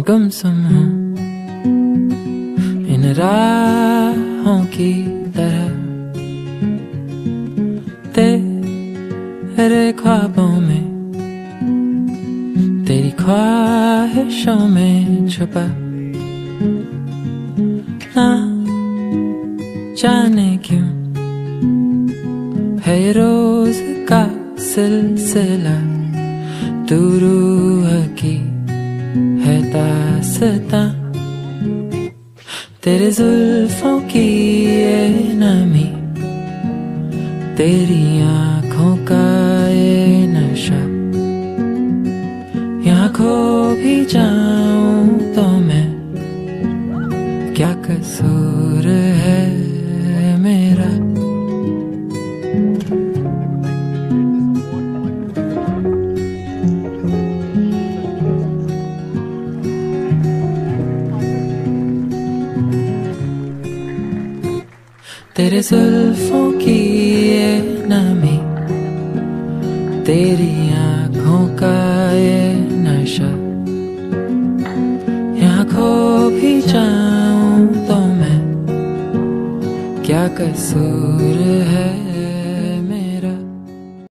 गुमसुम हूँ। इन राहों की तरह तेरे ख्वाबों में, तेरी ख्वाहिशों में छुपा ना जाने क्यों है रोज का सिलसिला तू दासता। तेरे जुल्फों की ये नमी, तेरी आँखों का ये नशा। यहाँ खो भी जाऊँ तो मैं, क्या कसूर है? तेरे जुल्फों की ये नमी, तेरी आँखों का ये नशा। यहाँ खो भी जाऊँ तो मैं, क्या कसूर है?